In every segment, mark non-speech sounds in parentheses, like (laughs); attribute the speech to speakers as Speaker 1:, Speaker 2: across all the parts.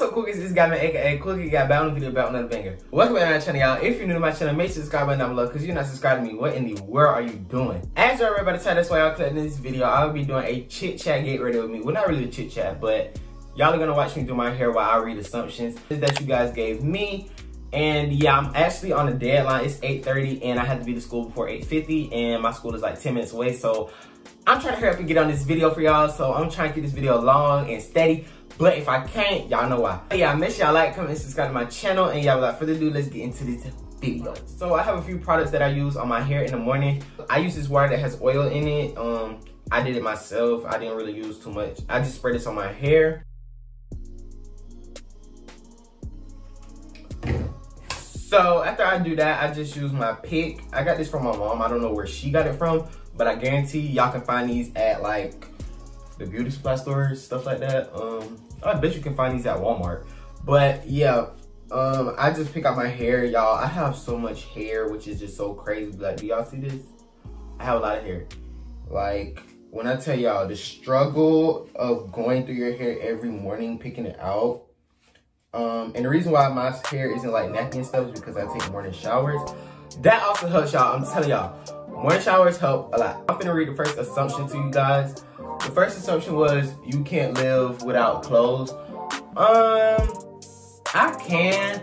Speaker 1: cool? It's this guy, man, aka Kookid Gav bound video about another banger. Welcome back to my channel, y'all. If you're new to my channel, make sure subscribe button down below because you're not subscribed to me. What in the world are you doing? As y'all read by the title, that's why y'all clicked in this video. I'll be doing a chit chat get ready with me. Well, not really a chit chat, but y'all are gonna watch me do my hair while I read assumptions that you guys gave me. And yeah, I'm actually on a deadline. It's 8.30 and I have to be to school before 8.50 and my school is like 10 minutes away. So I'm trying to hurry up and get on this video for y'all. So I'm trying to keep this video long and steady. But if I can't, y'all know why. But yeah, make sure y'all like, comment, subscribe to my channel. And yeah, without further ado, let's get into this video. So I have a few products that I use on my hair in the morning. I use this water that has oil in it. Um, I did it myself. I didn't really use too much. I just spray this on my hair. So after I do that, I just use my pick. I got this from my mom. I don't know where she got it from, but I guarantee y'all can find these at like the beauty supply stores, stuff like that. Um, I bet you can find these at Walmart. But yeah, um, I just pick out my hair, y'all. I have so much hair, which is just so crazy. Like, do y'all see this? I have a lot of hair. Like, when I tell y'all the struggle of going through your hair every morning, picking it out. Um, and the reason why my hair isn't like nappy and stuff is because I take morning showers. That also helps y'all. I'm telling y'all, morning showers help a lot. I'm gonna read the first assumption to you guys. The first assumption was you can't live without clothes. Um, I can.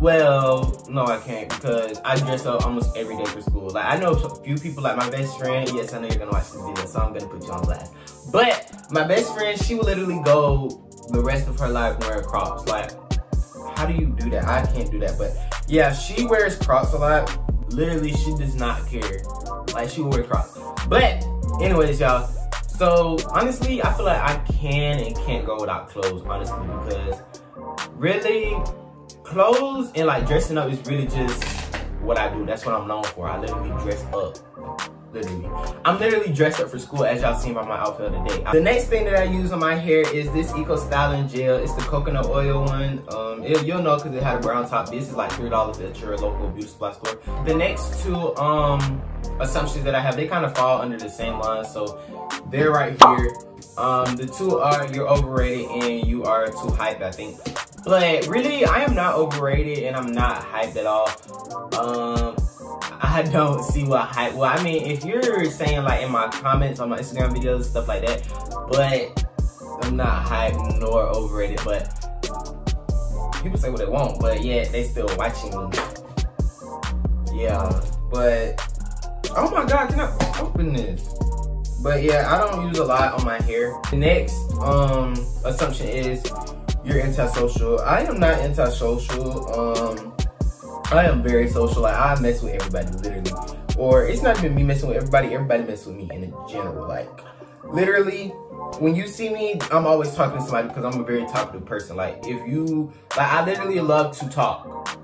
Speaker 1: Well, no, I can't because I dress up almost every day for school. Like, I know a few people, like my best friend. Yes, I know you're gonna watch this video, so I'm gonna put you on blast. But my best friend, she will literally go the rest of her life wearing Crocs. Like, how do you do that? I can't do that. But yeah, she wears Crocs a lot. Literally, she does not care. Like, she will wear Crocs. But, anyways, y'all, so honestly, I feel like I can and can't go without clothes, honestly, because really, clothes and like dressing up is really just what I do. That's what I'm known for. I literally dress up. Literally. I'm literally dressed up for school as y'all seen by my outfit of the day. The next thing that I use on my hair is this Eco Styler Gel. It's the coconut oil one. Um, it, you'll know because it had a brown top. This is like $3 at your local beauty supply store. The next two um, assumptions that I have, they kind of fall under the same line. So they're right here. Um, the two are you're overrated and you are too hyped, I think. But really, I am not overrated and I'm not hyped at all. Um, I don't see what hype. Well, I mean, if you're saying like in my comments on my Instagram videos, stuff like that, but I'm not hyped nor overrated. But people say what they want, but yeah, they still watching me. Yeah, but oh my god, can I open this? But yeah, I don't use a lot on my hair. The next um assumption is you're antisocial. I am not antisocial. Um I am very social. Like I mess with everybody literally. Or it's not even me messing with everybody, everybody mess with me in general. Like literally when you see me, I'm always talking to somebody because I'm a very talkative person. Like if you like I literally love to talk.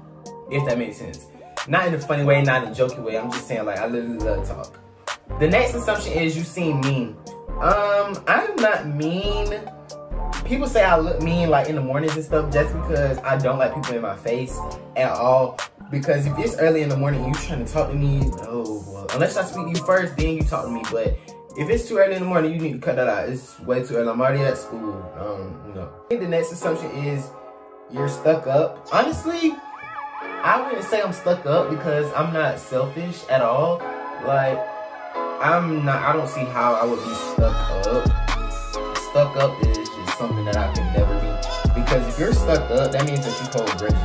Speaker 1: If that makes sense. Not in a funny way, not in a jokey way. I'm just saying like I literally love to talk. The next assumption is you seem mean. Um, I'm not mean. People say I look mean like in the mornings and stuff just because I don't like people in my face at all. Because if it's early in the morning you trying to talk to me, oh, well, unless I speak to you first, then you talk to me. But if it's too early in the morning, you need to cut that out. It's way too early. I'm already at school. Um, you know. I think the next assumption is you're stuck up. Honestly, I wouldn't say I'm stuck up because I'm not selfish at all. Like, I'm not, I don't see how I would be stuck up. Stuck up is something that I can never be. Because if you're stuck up, that means that you hold grudges.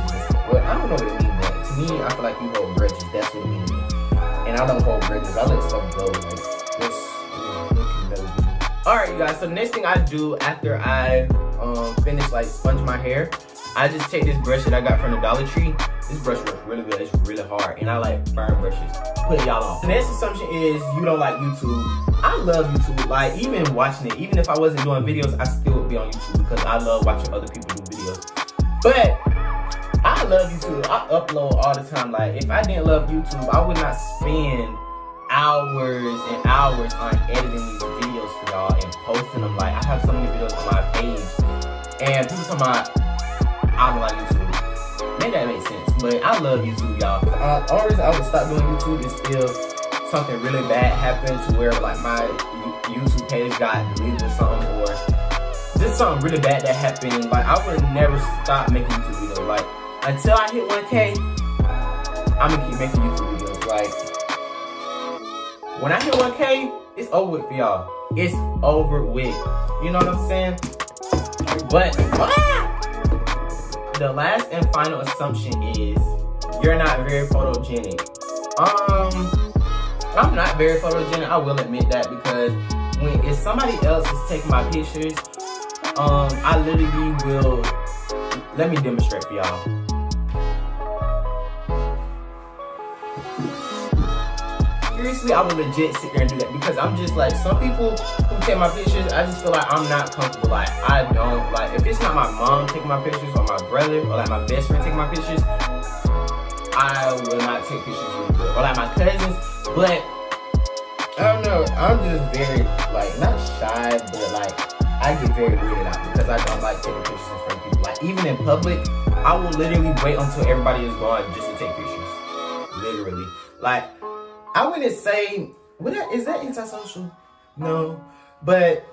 Speaker 1: Well, I don't know what it means, but to me, I feel like you hold grudges. That's what it means. And I don't hold grudges. I let stuff go. Like, this, Alright, you guys. So the next thing I do after I um, finish, like, sponge my hair, I just take this brush that I got from the Dollar Tree. This brush works really good. It's really hard. And I like firm brushes. Put y'all on. The next assumption is you don't like YouTube. I love YouTube. Like, even watching it, even if I wasn't doing videos, I still would be on YouTube because I love watching other people do videos. But I love YouTube. I upload all the time. Like, if I didn't love YouTube, I would not spend hours and hours on editing these videos for y'all and posting them. Like, I have so many videos on my page. And people talking about, I don't like YouTube. Maybe that makes sense. But I love YouTube, y'all. Uh, only reason I would stop doing YouTube is if something really bad happened to where, like, my YouTube page got deleted or something. Or just something really bad that happened, like I would never stop making YouTube videos. Like until I hit 1K, I'm gonna keep making YouTube videos. Like when I hit 1K, it's over with y'all. It's over with. You know what I'm saying? But ah! the last and final assumption is you're not very photogenic. Um, I'm not very photogenic. I will admit that because when if somebody else is taking my pictures, um, I literally will. Let me demonstrate for y'all. Seriously, I would legit sit there and do that because I'm just like some people who take my pictures. I just feel like I'm not comfortable. Like I don't like if it's not my mom taking my pictures or my brother or like my best friend taking my pictures. I will not take pictures good. Or like my cousins, but I don't know. I'm just very like not shy, but like I get very weirded out because I don't like taking pictures in front of people. Like even in public, I will literally wait until everybody is gone just to take pictures. Literally, like I wouldn't say what is that antisocial? No, but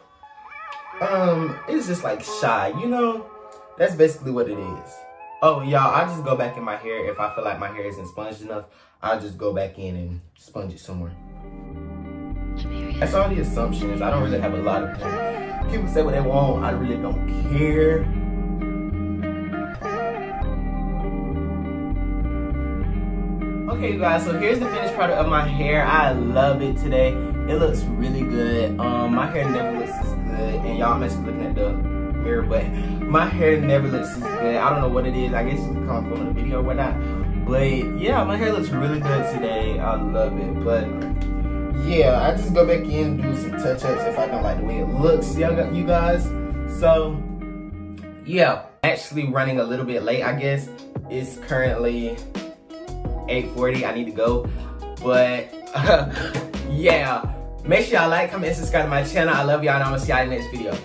Speaker 1: um, it's just like shy. You know, that's basically what it is. Oh, y'all, I just go back in my hair if I feel like my hair isn't sponged enough. I'll just go back in and sponge it somewhere. That's all the assumptions. I don't really have a lot of. People say what they want. I really don't care. Okay, you guys, so here's the finished product of my hair. I love it today. It looks really good. Um, my hair never looks as good. And y'all, I'm looking at the but my hair never looks as good. I don't know what it is. I guess it's come from the video or whatnot. But yeah, my hair looks really good today. I love it. But yeah, I just go back in do some touch-ups if I don't like the way it looks, you guys. So yeah, actually running a little bit late, I guess. It's currently 8.40, I need to go. But (laughs) yeah, make sure y'all like, comment, and subscribe to my channel. I love y'all and I'm gonna see y'all in the next video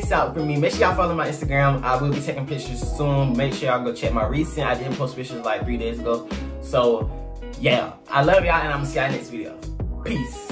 Speaker 1: peace out for me. Make sure y'all follow my Instagram. I will be taking pictures soon. Make sure y'all go check my recent. I didn't post pictures like three days ago. So yeah, I love y'all and I'm gonna see y'all next video. Peace.